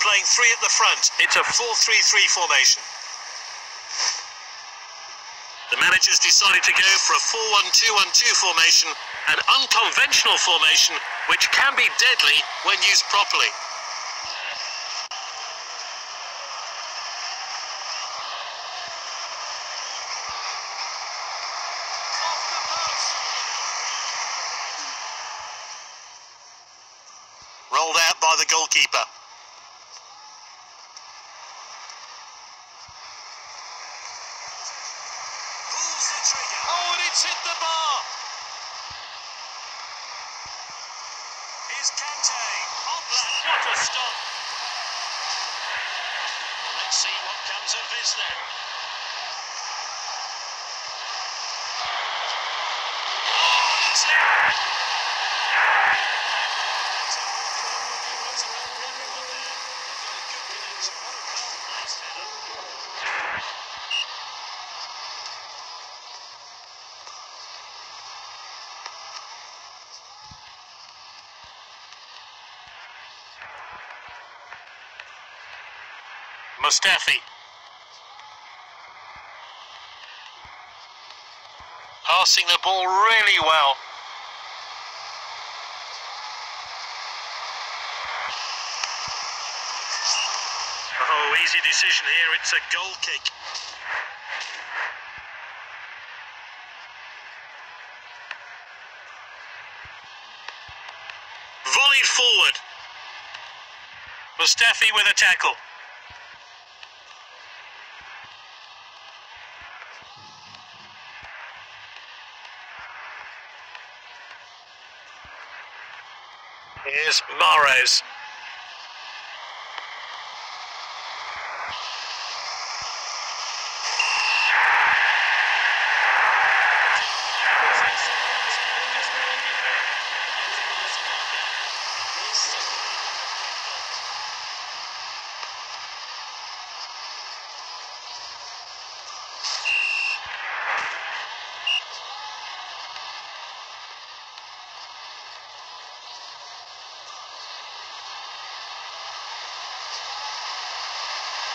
playing three at the front. It's a 4-3-3 formation. The manager's decided to go for a 4-1-2-1-2 formation, an unconventional formation which can be deadly when used properly. Rolled out by the goalkeeper. Pulls the trigger. Oh, and it's hit the bar. Here's Kante. What a stop. Let's see what comes of this then. Oh, it's in. Mustafi. Passing the ball really well. Oh, easy decision here. It's a goal kick. Volleyed forward. Mustafi with a tackle. Here's Mahrez.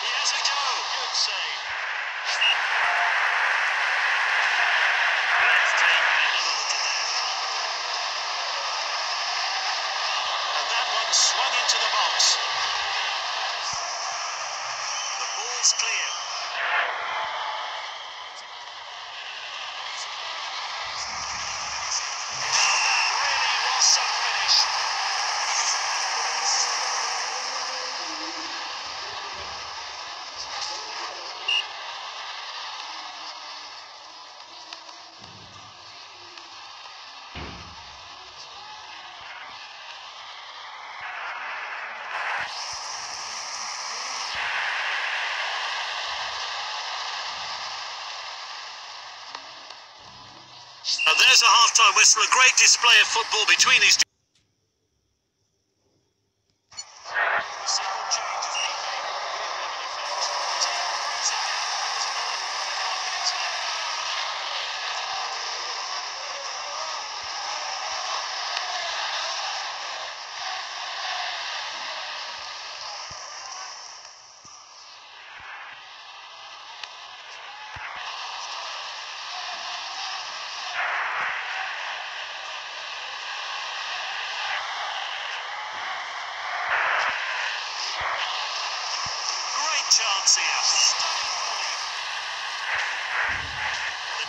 He has a go. Good save. Let's take another look at that. And that one swung into the box. The ball's clear. Now that really was some finish. And there's a half-time whistle, a great display of football between these two.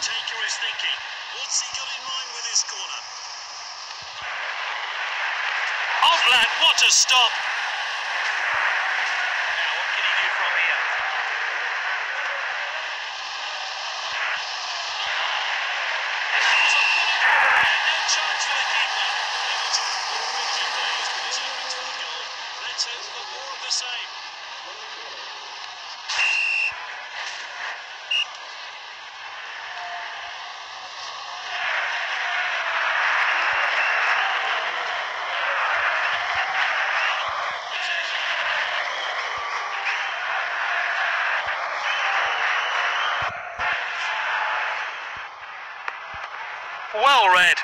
Taker is thinking, what's he got in mind with his corner? What a stop! well read.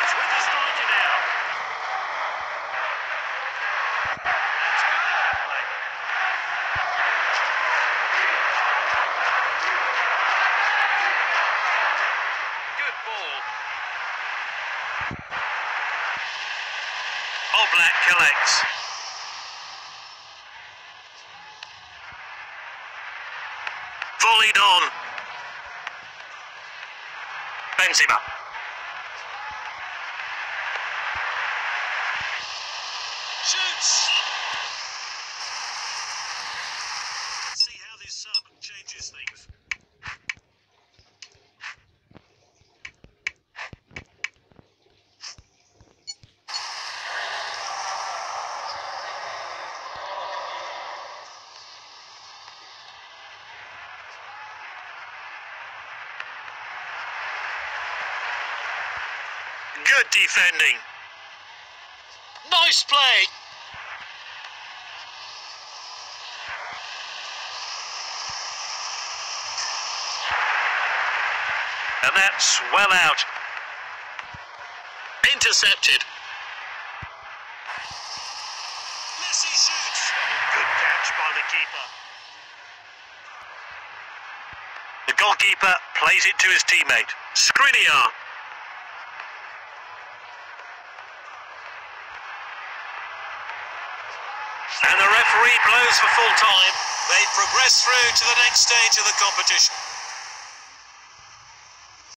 It's with striker now. Good ball. Collects. Volleyed on. Benzema. Shoots. See how this sub changes things. Good defending. Nice play. And that's well out. Intercepted. Messi shoots. Good catch by the keeper. The goalkeeper plays it to his teammate. Skriniar. Referee blows for full time. They progress through to the next stage of the competition.